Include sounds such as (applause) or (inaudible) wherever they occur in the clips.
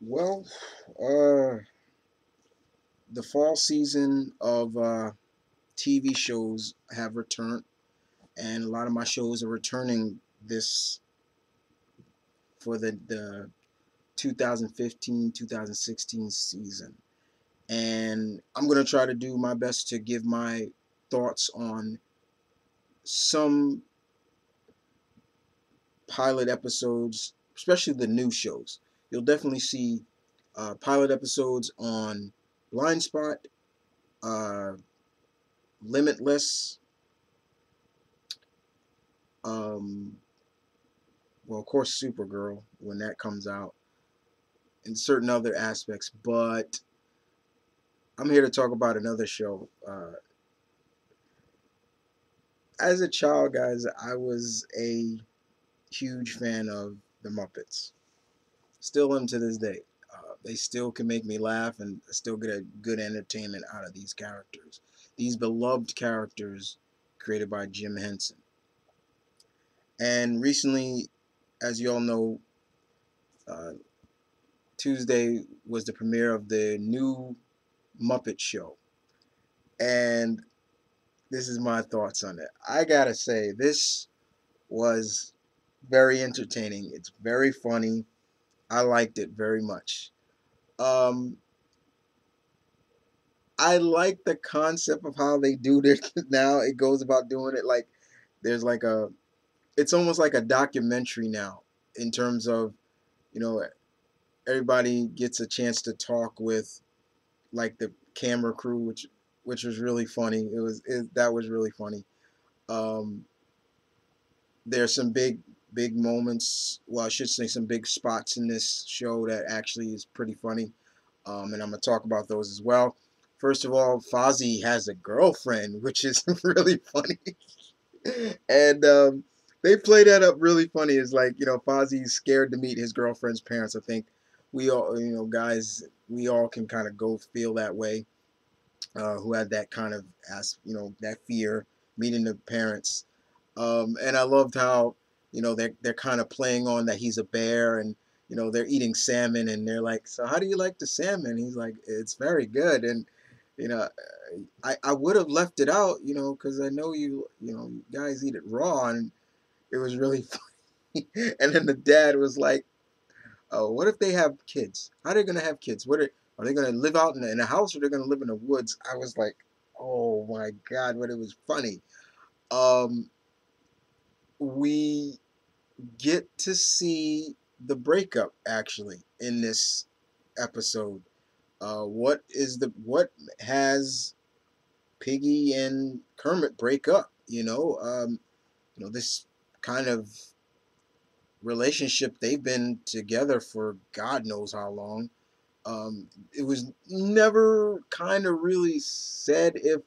Well, uh, the fall season of uh, TV shows have returned, and a lot of my shows are returning this for the the 2015-2016 season. And I'm gonna try to do my best to give my thoughts on some pilot episodes, especially the new shows. You'll definitely see uh, pilot episodes on Blind Spot, uh, Limitless, um, well, of course, Supergirl when that comes out, and certain other aspects. But I'm here to talk about another show. Uh, as a child, guys, I was a huge fan of the Muppets. Still am to this day. Uh, they still can make me laugh and still get a good entertainment out of these characters. These beloved characters created by Jim Henson. And recently, as you all know, uh, Tuesday was the premiere of the new Muppet Show. And this is my thoughts on it. I gotta say, this was very entertaining. It's very funny. I liked it very much. Um, I like the concept of how they do this (laughs) now. It goes about doing it like there's like a, it's almost like a documentary now in terms of, you know, everybody gets a chance to talk with like the camera crew, which which was really funny. It was it, that was really funny. Um, there's some big big moments. Well, I should say some big spots in this show that actually is pretty funny. Um, and I'm gonna talk about those as well. First of all, Fozzie has a girlfriend, which is (laughs) really funny. and um, they play that up really funny. It's like you know Fozzie's scared to meet his girlfriend's parents. I think we all, you know, guys, we all can kind of go feel that way. Uh, who had that kind of, as you know, that fear meeting the parents. Um, and I loved how you know they're they're kind of playing on that he's a bear and you know they're eating salmon and they're like so how do you like the salmon? He's like it's very good. And you know i i would have left it out you know because i know you you know you guys eat it raw and it was really (laughs) funny. And then the dad was like oh what if they have kids? How are they gonna have kids? What are, are they gonna live out in a, in a house or they're gonna live in the woods? I was like oh my god but it was funny. Um we get to see the breakup actually in this episode. Uh, what is the what has Piggy and Kermit break up? You know, um, you know this kind of relationship they've been together for God knows how long. Um, it was never kind of really said if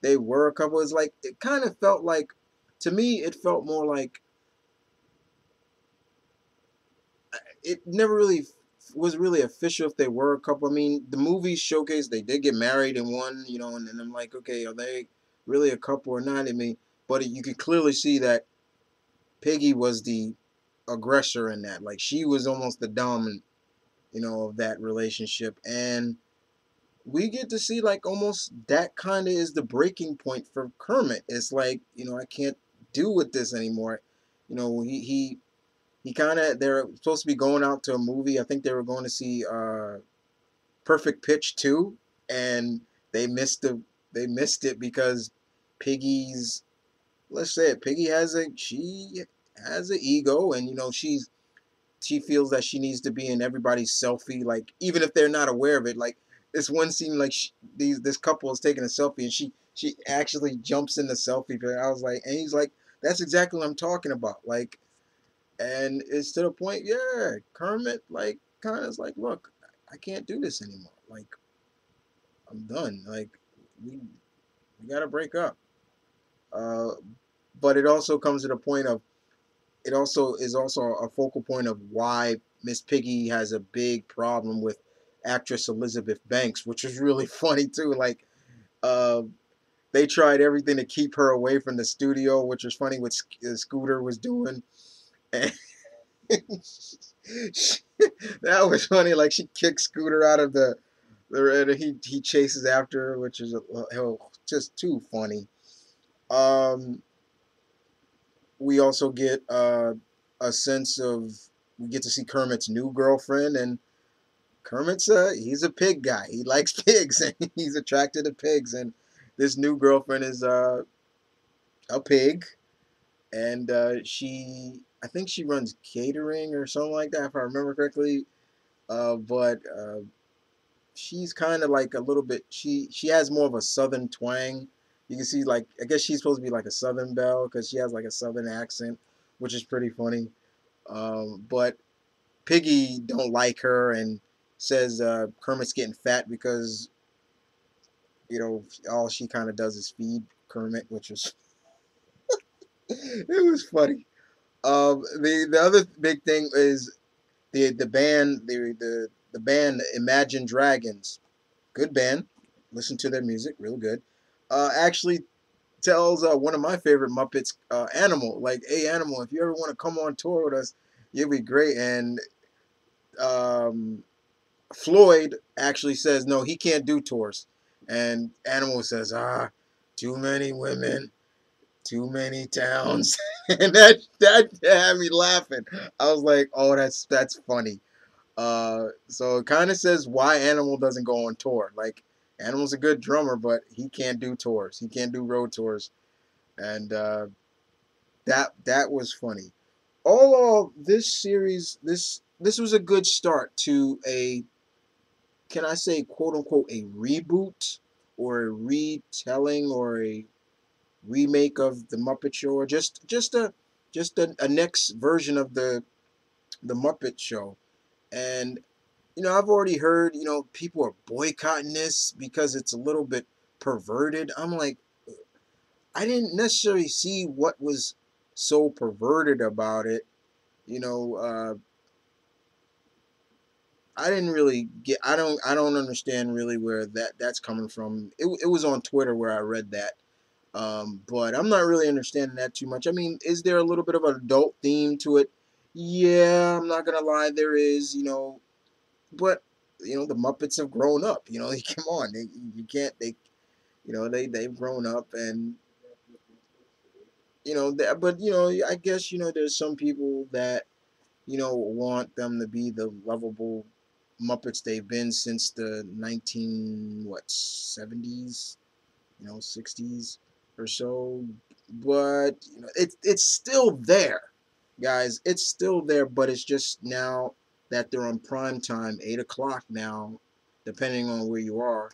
they were a couple. It's like it kind of felt like to me it felt more like it never really was really official if they were a couple. I mean, the movies showcase they did get married in one, you know, and then I'm like, okay, are they really a couple or not? I mean, but you could clearly see that Piggy was the aggressor in that. Like she was almost the dominant, you know, of that relationship. And we get to see like almost that kind of is the breaking point for Kermit. It's like, you know, I can't do with this anymore. You know, he he he kind of they're supposed to be going out to a movie. I think they were going to see uh, Perfect Pitch two, and they missed the they missed it because Piggy's let's say it. Piggy has a she has an ego, and you know she's she feels that she needs to be in everybody's selfie, like even if they're not aware of it. Like this one scene, like she, these this couple is taking a selfie, and she she actually jumps in the selfie. I was like, and he's like, that's exactly what I'm talking about. Like and it's to the point, yeah, Kermit like kind of is like, look, I can't do this anymore. Like, I'm done. Like, we we gotta break up. Uh, but it also comes to the point of, it also is also a focal point of why Miss Piggy has a big problem with actress Elizabeth Banks, which is really (laughs) funny too. Like, uh, they tried everything to keep her away from the studio, which was funny. What Scooter was doing (laughs) that was funny. Like she kicks Scooter out of the, the he he chases after her, which is uh, just too funny. Um, we also get uh, a sense of we get to see Kermit's new girlfriend and Kermit's a he's a pig guy. He likes (laughs) pigs and he's attracted to pigs. And this new girlfriend is uh, a pig, and uh, she I think she runs catering or something like that if I remember correctly. Uh, but uh, she's kind of like a little bit. She she has more of a southern twang. You can see like I guess she's supposed to be like a southern belle because she has like a southern accent, which is pretty funny. Um, but Piggy don't like her and says uh, Kermit's getting fat because you know all she kind of does is feed Kermit, which was (laughs) it was funny. Um, the the other big thing is the the band the the the band Imagine Dragons, good band. Listen to their music, real good. Uh, actually tells uh, one of my favorite Muppets, uh, Animal, like, hey Animal, if you ever want to come on tour with us, you'd be great. And um, Floyd actually says no, he can't do tours, and Animal says ah, too many women, too many towns, (laughs) and that that had me laughing. I was like, oh, that's that's funny. Uh, so it kind of says why Animal doesn't go on tour. Like Animal's a good drummer, but he can't do tours. He can't do road tours, and uh, that that was funny. All all this series, this this was a good start to a can I say quote unquote a reboot or a retelling or a remake of the Muppet Show or just just a just a, a next version of the the Muppet Show. And you know, I've already heard, you know, people are boycotting this because it's a little bit perverted. I'm like I didn't necessarily see what was so perverted about it. You know, uh, I didn't really get. I don't. I don't understand really where that that's coming from. It, it was on Twitter where I read that, um, but I'm not really understanding that too much. I mean, is there a little bit of an adult theme to it? Yeah, I'm not gonna lie, there is. You know, but you know the Muppets have grown up. You know, (laughs) come on, they, you can't. They, you know, they they've grown up and. You know, that, but you know, I guess you know there's some people that you know want them to be the lovable Muppets they've been since the 19 what 70s, you know, 60s or so. But you know, it's it's still there, guys. It's still there, but it's just now that they're on prime time, eight o'clock now, depending on where you are.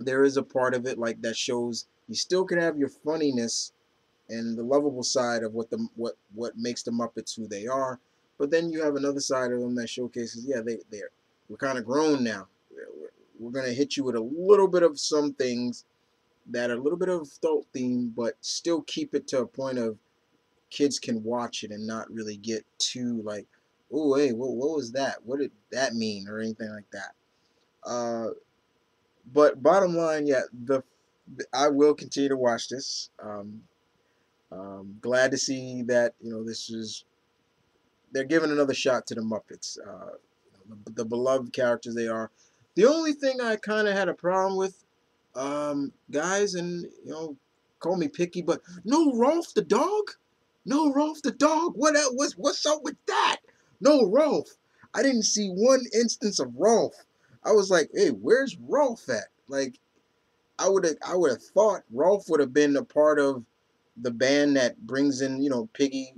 There is a part of it like that shows you still can have your funniness and the lovable side of what the what what makes the Muppets who they are but then you have another side of them that showcases, yeah, they they're we're kind of grown now. We're, we're gonna hit you with a little bit of some things that are a little bit of adult theme, but still keep it to a point of kids can watch it and not really get too like, oh hey, what what was that? What did that mean or anything like that. Uh, but bottom line, yeah, the I will continue to watch this. Um, um, glad to see that you know this is they're giving another shot to the Muppets. Uh, the, the, beloved characters they are. The only thing I kind of had a problem with, um, guys, and you know, call me picky, but no Rowlf the dog, no Rowlf the dog. What what's what's up with that? No Rowlf. I didn't see one instance of Rowlf. I was like, hey, where's Rowlf at? Like, I would have I would have thought Rowlf would have been a part of the band that brings in you know Piggy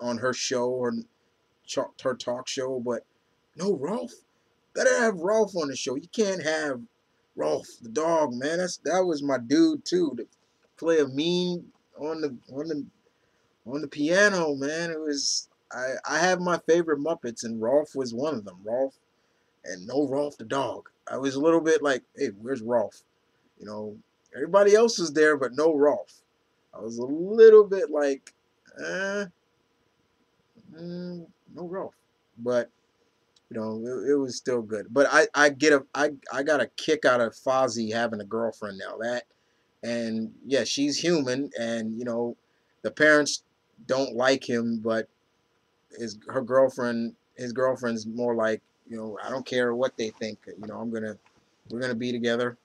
on her show or her talk show, but no Rowlf. Better have Rowlf on the show. You can't have Rowlf the dog, man. That's that was my dude too. To play a mean on the on the on the piano, man. It was I I have my favorite Muppets, and Rowlf was one of them. Rowlf and no Rowlf the dog. I was a little bit like, hey, where's Rowlf? You know, everybody else is there, but no Rowlf. I was a little bit like, eh, mm, no Rowlf. But you know, it, it, was still good. But I, I get a I, I got a kick out of Fozzie having a girlfriend now. That and yeah, she's human, and you know, the parents don't like him, but his her girlfriend his girlfriend's more like, you know, I don't care what they think. You know, I'm gonna, we're gonna be together.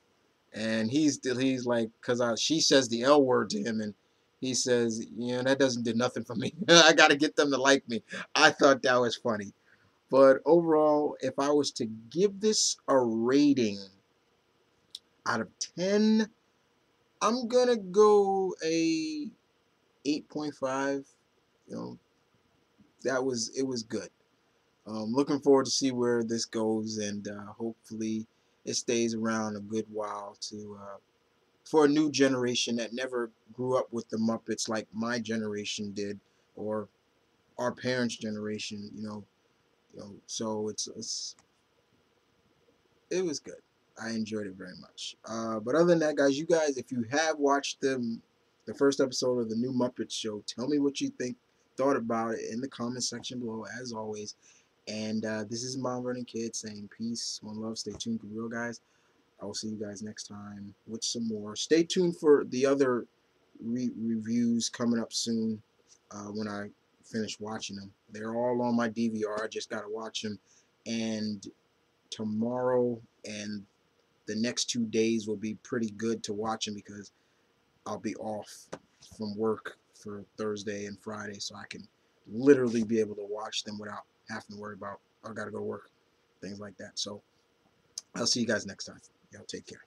And he's he's like, cause I, she says the L word to him, and he says, you know, that doesn't do nothing for me. (laughs) I got to get them to like me. I thought that was funny. But overall, if I was to give this a rating out of 10, I'm going to go a 8.5. You know, that was, it was good. Um, looking forward to see where this goes and uh, hopefully it stays around a good while to uh, for a new generation that never grew up with the Muppets like my generation did or our parents' generation, you know. You know, so it's, it's it was good. I enjoyed it very much. Uh, but other than that, guys, you guys, if you have watched the the first episode of the new Muppet Show, tell me what you think, thought about it in the comment section below, as always. And uh, this is Mount Vernon Kid saying peace, one love, stay tuned for real, guys. I will see you guys next time with some more. Stay tuned for the other re reviews coming up soon uh, when I finish watching them. They're all on my DVR. I just got to watch them. And tomorrow and the next two days will be pretty good to watch them because I'll be off from work for Thursday and Friday so I can literally be able to watch them without having to worry about I got to go to work, things like that. So I'll see you guys next time. Y'all take care.